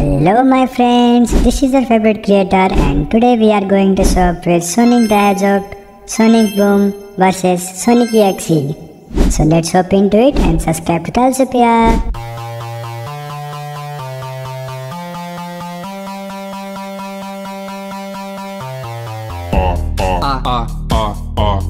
Hello my friends, this is your favorite creator and today we are going to shop with Sonic the Hedgehog, Sonic Boom versus Sonic EXE. So let's hop into it and subscribe to Talsupia. Uh, ah, uh, ah, uh, ah, uh, uh.